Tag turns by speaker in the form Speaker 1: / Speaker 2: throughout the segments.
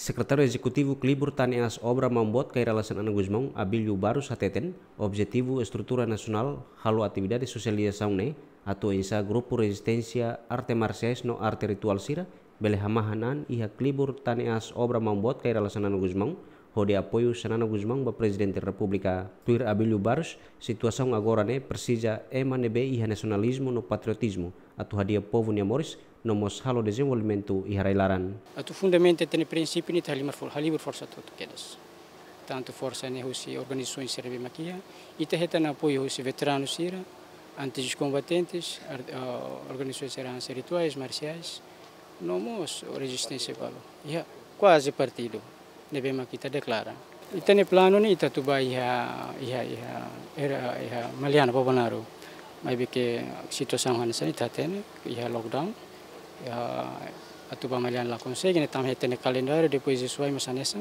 Speaker 1: Secretário Executivo Clibur Taneas Obra membuat relação Ana Guzmão, Abilio Barus Hateten, Objetivo Estrutura Nacional, Halo Atividade Sosialização Ne, atau insa Grupo Resistência Arte Marciais no Arte Ritual Sira, bele hamahanan iha Clibur Taneas Obra membuat relação Ana Guzmão, de apoio Sanana Guzmão ba Presidente da República. Tuir Abilio Barus, situação agora ne precisa ema nebe iha nacionalismo no patriotismo, atau hadia povo ni amores, nomos halo desenvolvimento e harailaran.
Speaker 2: Atu fundamento tem princípio ni talimar for halibur força todo quedas. Tanto força ne husi organizações serve maquia e te heta na apoio husi veteranos sira, antes combatentes, organizações serão rituais marciais, nomos resistência palo. Ya quase partido. Deve kita deklara. Ita ne plano ni ita tu ba iha iha iha era iha maliana pobonaru. Mai bike situação hansa ni tatene iha lockdown a tuba malian lá consegue, né? Também tem calendário, depois isso vai nessa.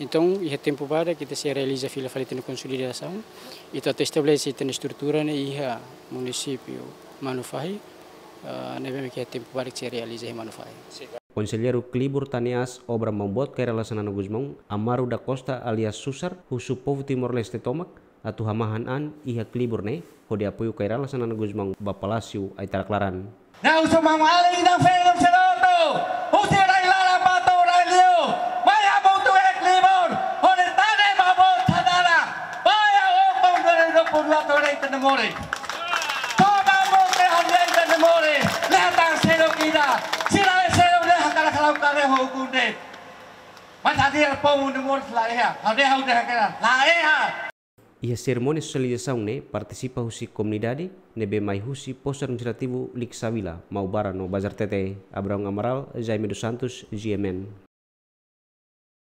Speaker 2: Então, e tempo para que se realiza fila falta de consolidação, e então estabelece a estrutura né, e a município manufai, uh, né, que é tempo para que se realize a manufai.
Speaker 1: Conselheiro Clibur Taneas obra membuat kerelasan Ana Guzmão, Amaru da Costa alias Susar, husu povo Timor-Leste tomak, atu hamahan an iha Clibur ne, hode apoio kerelasan Ana Guzmão, ba Palácio Aitaraklaran.
Speaker 3: Não sumang aling ng film seroto. Usiray lara pato railio. Maya butu ek libon. Hone tane mabot sadara. Maya opong dore do purla dore tenemore. Toma mo ke hone tenemore. Lehatang sero kita. Sira kalau kare ho kunde. Matadi al pomu nemor lae ha. Hade ha udah kara. Lae ha.
Speaker 1: Ia cerimônia socialização ne participa husi comunidade nebe mai husi pos administrativo Liksawila mau bara no Bazar Tete Abraham Amaral Jaime dos Santos GMN